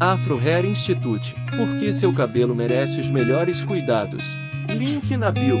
Afro Hair Institute, porque seu cabelo merece os melhores cuidados. Link na bio.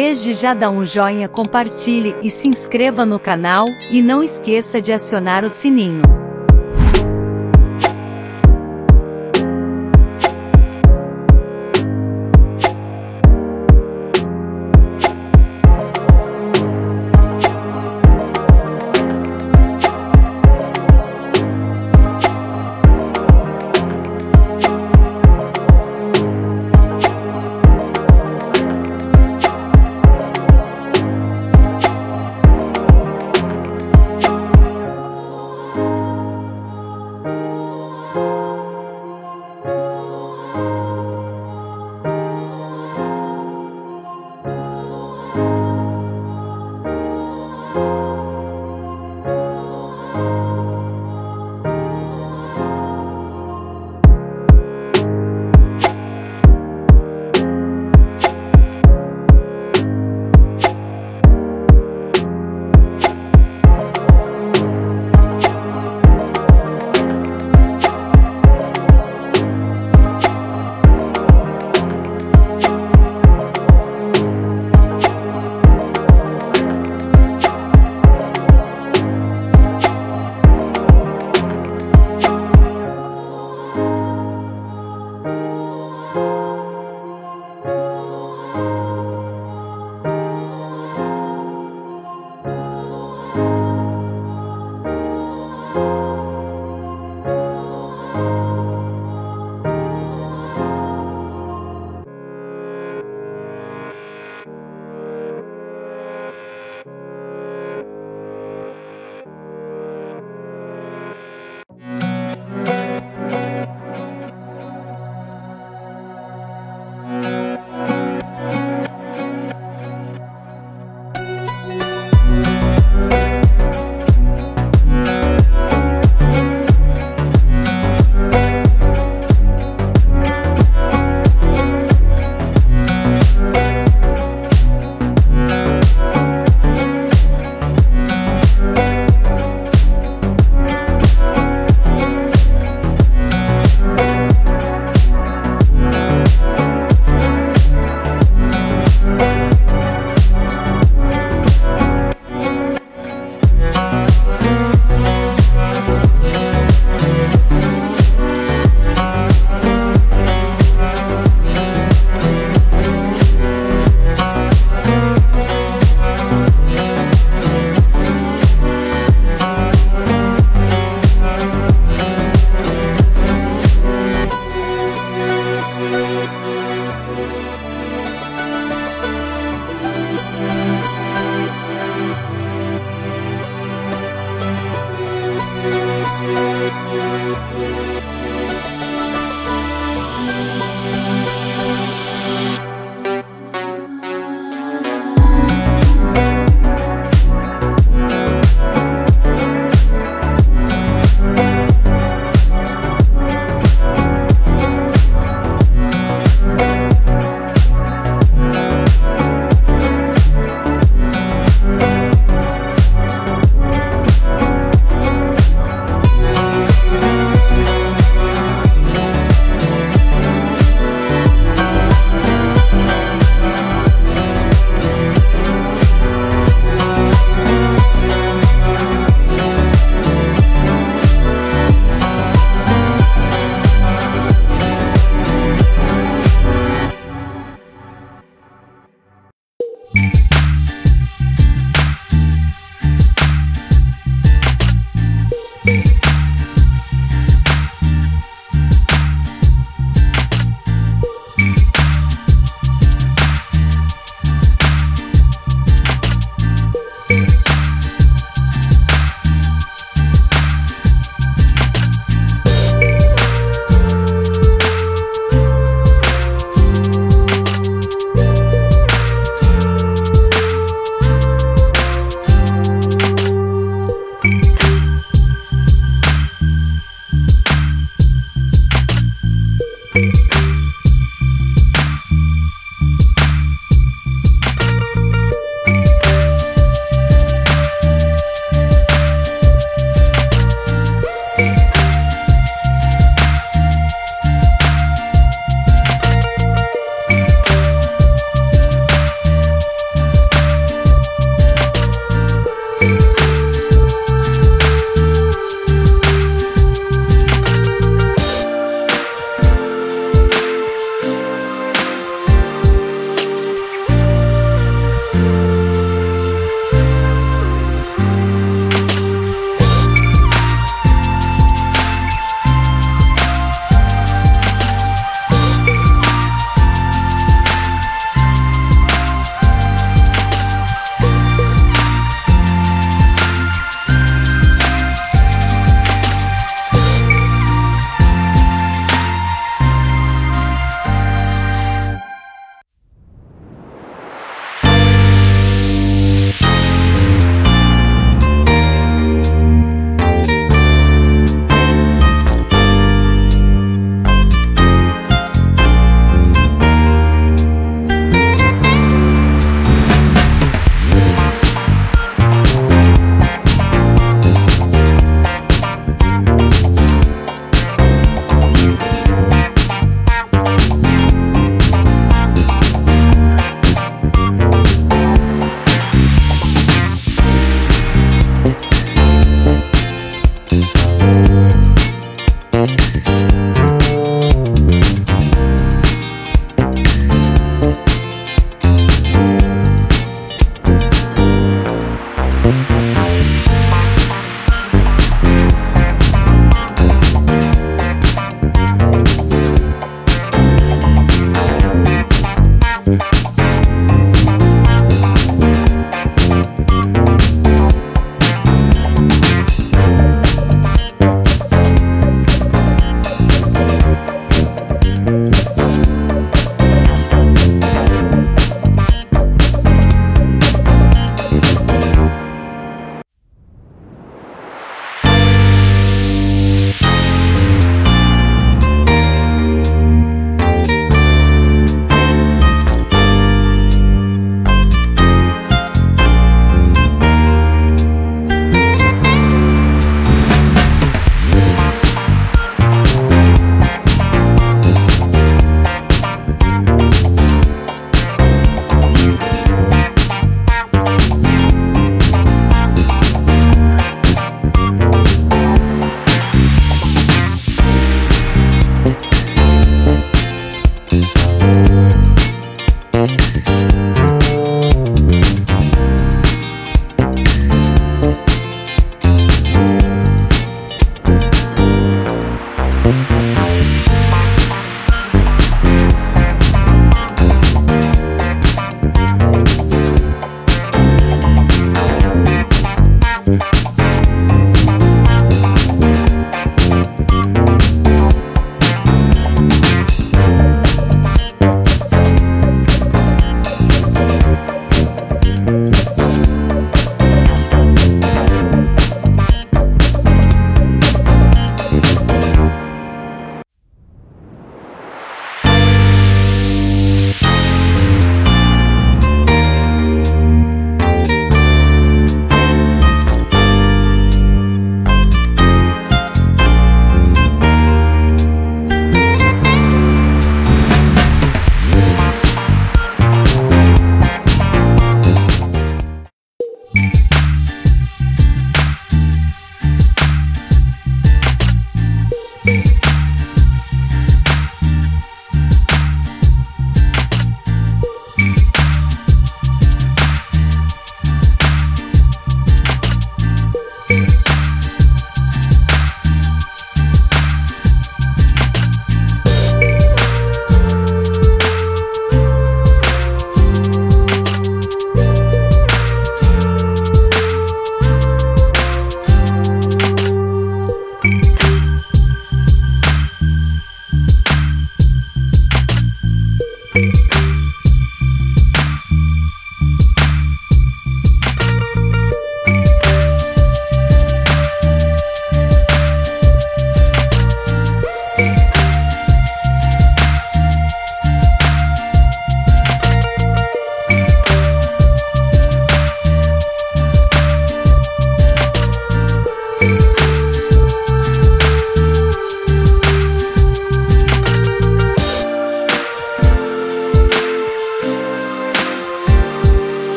Desde já dá um joinha, compartilhe e se inscreva no canal, e não esqueça de acionar o sininho.